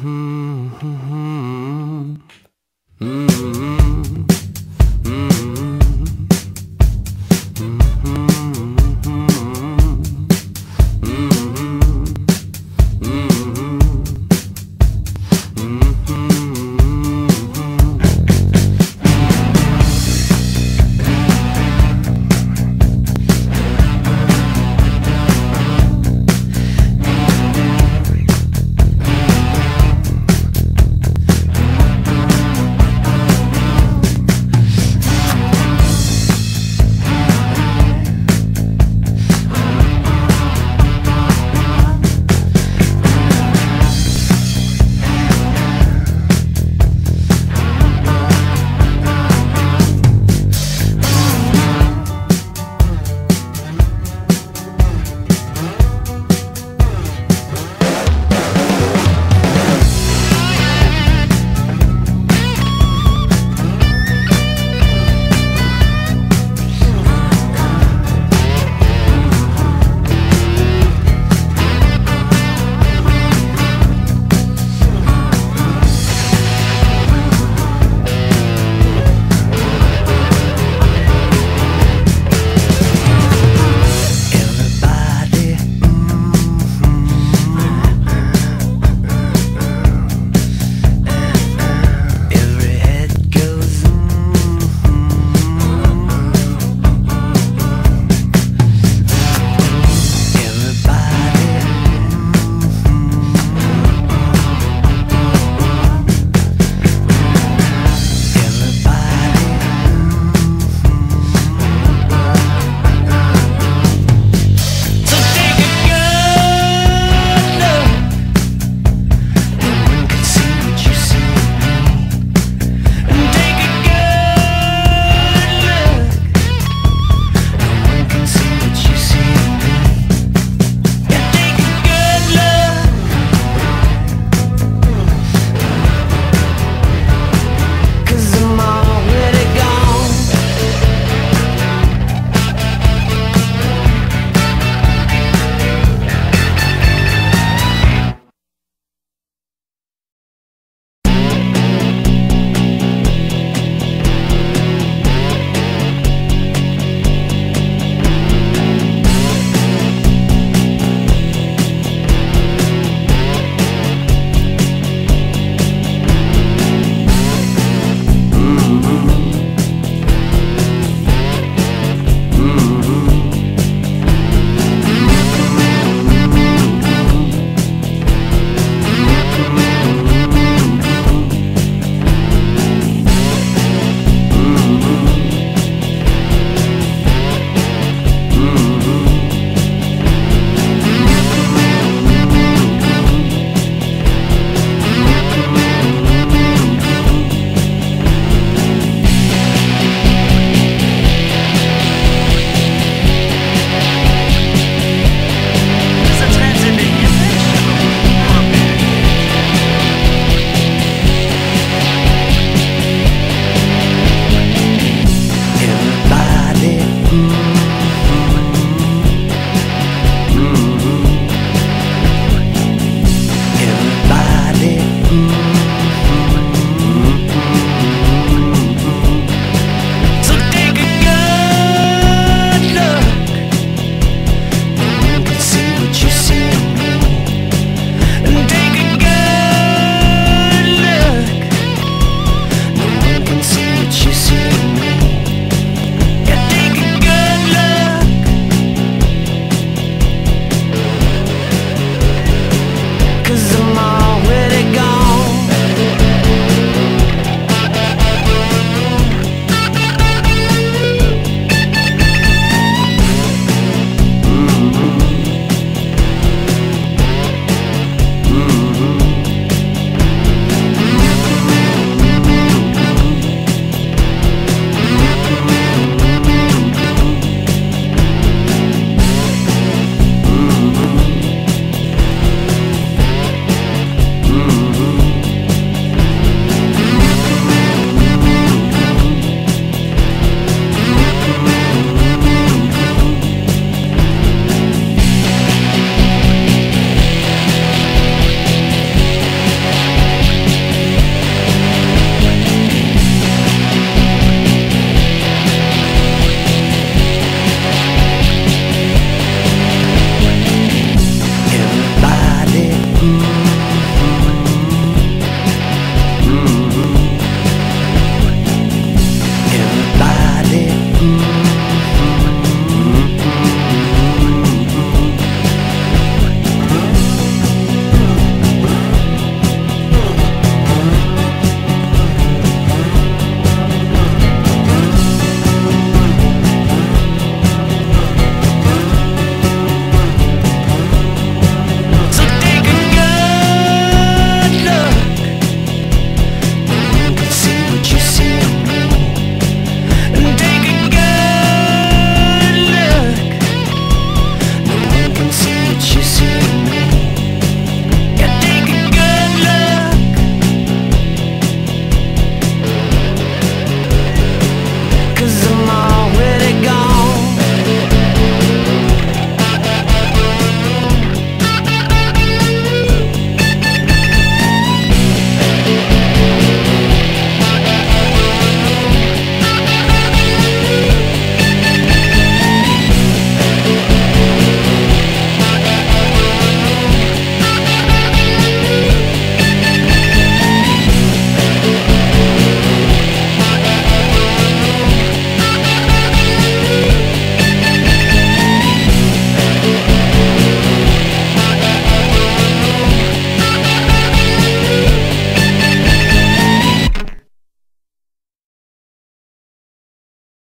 Mm-hmm. mm-hmm.